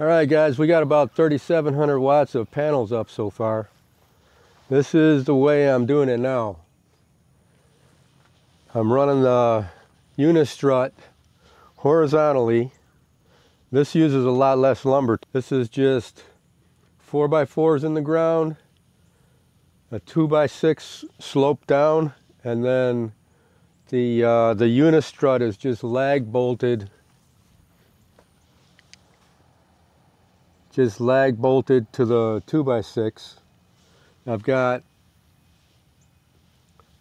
All right, guys, we got about 3,700 watts of panels up so far. This is the way I'm doing it now. I'm running the Unistrut horizontally. This uses a lot less lumber. This is just 4x4s in the ground, a 2x6 slope down, and then the, uh, the Unistrut is just lag bolted just lag bolted to the 2x6. I've got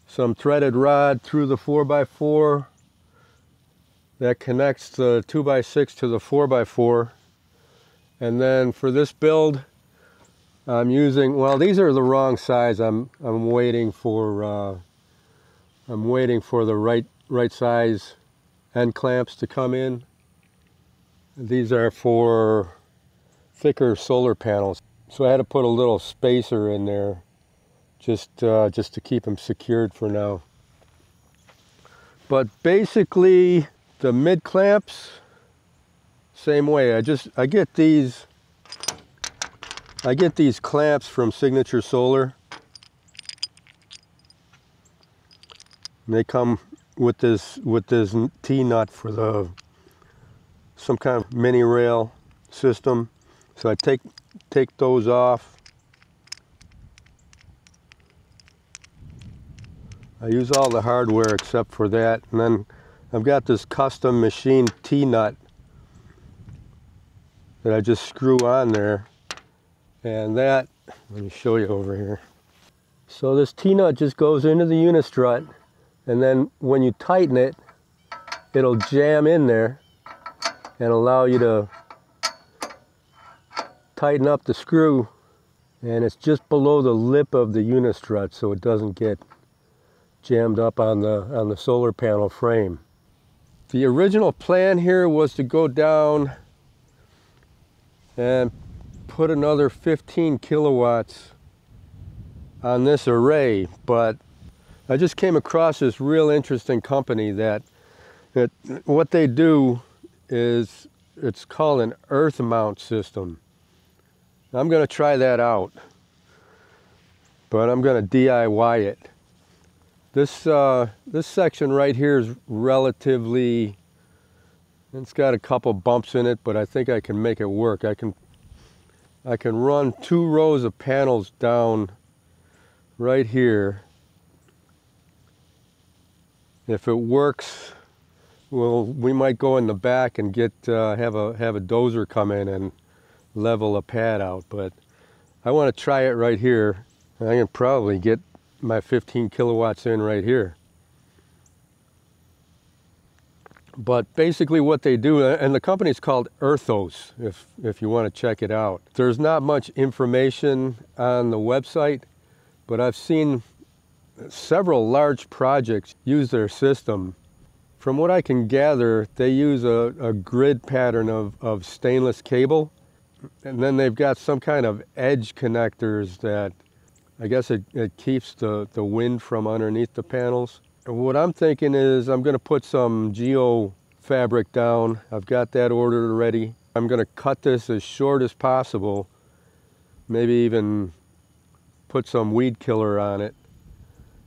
some threaded rod through the 4x4 that connects the 2x6 to the 4x4. And then for this build, I'm using, well, these are the wrong size. I'm, I'm waiting for, uh, I'm waiting for the right, right size end clamps to come in. These are for thicker solar panels. So I had to put a little spacer in there just, uh, just to keep them secured for now. But basically the mid clamps, same way. I just, I get these, I get these clamps from Signature Solar. And they come with this, with this T-nut for the, some kind of mini rail system. So I take, take those off. I use all the hardware except for that. And then I've got this custom machine T-nut that I just screw on there. And that, let me show you over here. So this T-nut just goes into the unistrut and then when you tighten it, it'll jam in there and allow you to tighten up the screw and it's just below the lip of the unistrut so it doesn't get jammed up on the on the solar panel frame. The original plan here was to go down and put another 15 kilowatts on this array, but I just came across this real interesting company that, that what they do is it's called an earth mount system. I'm going to try that out, but I'm going to DIY it. This, uh, this section right here is relatively, it's got a couple bumps in it, but I think I can make it work. I can, I can run two rows of panels down right here. If it works, well, we might go in the back and get, uh, have, a, have a dozer come in and level a pad out, but I want to try it right here. I can probably get my 15 kilowatts in right here. But basically what they do, and the company is called Erthos, if, if you want to check it out. There's not much information on the website, but I've seen several large projects use their system. From what I can gather, they use a, a grid pattern of, of stainless cable and then they've got some kind of edge connectors that I guess it, it keeps the, the wind from underneath the panels. And what I'm thinking is I'm going to put some geo fabric down. I've got that ordered already. I'm going to cut this as short as possible, maybe even put some weed killer on it,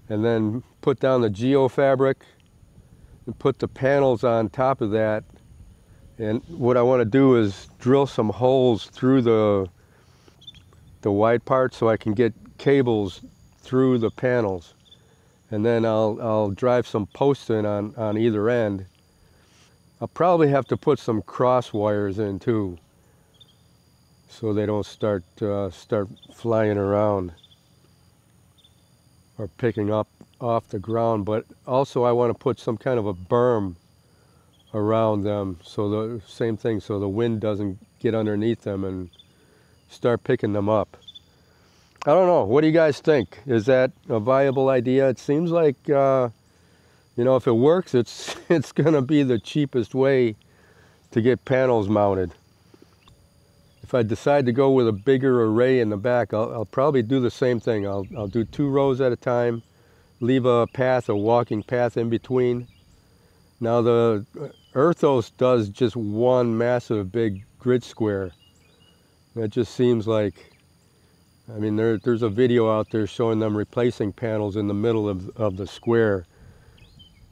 and then put down the geo fabric and put the panels on top of that and what I want to do is drill some holes through the, the white part so I can get cables through the panels. And then I'll, I'll drive some posts in on, on either end. I'll probably have to put some cross wires in too so they don't start, uh, start flying around or picking up off the ground. But also I want to put some kind of a berm around them so the same thing so the wind doesn't get underneath them and start picking them up. I don't know. What do you guys think? Is that a viable idea? It seems like uh, you know if it works it's it's gonna be the cheapest way to get panels mounted. If I decide to go with a bigger array in the back I'll, I'll probably do the same thing. I'll, I'll do two rows at a time leave a path a walking path in between now the Erthos does just one massive big grid square That just seems like, I mean, there, there's a video out there showing them replacing panels in the middle of, of the square.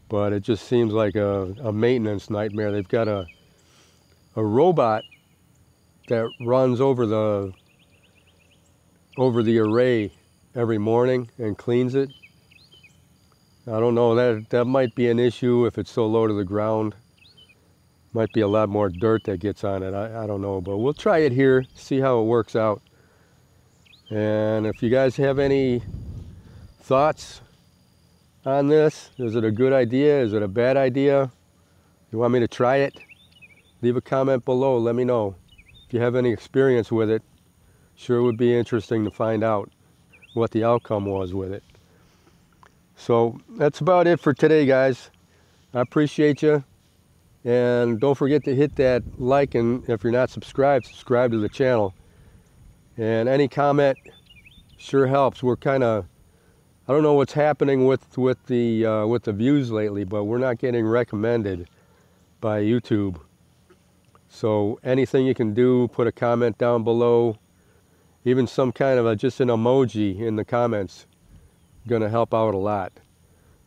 But it just seems like a, a maintenance nightmare. They've got a, a robot that runs over the over the array every morning and cleans it. I don't know, that, that might be an issue if it's so low to the ground. Might be a lot more dirt that gets on it, I, I don't know, but we'll try it here, see how it works out. And if you guys have any thoughts on this, is it a good idea, is it a bad idea? You want me to try it? Leave a comment below, let me know. If you have any experience with it, sure would be interesting to find out what the outcome was with it. So that's about it for today, guys. I appreciate you. And don't forget to hit that like and if you're not subscribed, subscribe to the channel. And any comment sure helps. We're kind of, I don't know what's happening with, with, the, uh, with the views lately, but we're not getting recommended by YouTube. So anything you can do, put a comment down below, even some kind of a, just an emoji in the comments going to help out a lot.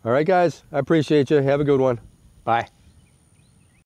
All right, guys, I appreciate you. Have a good one. Bye.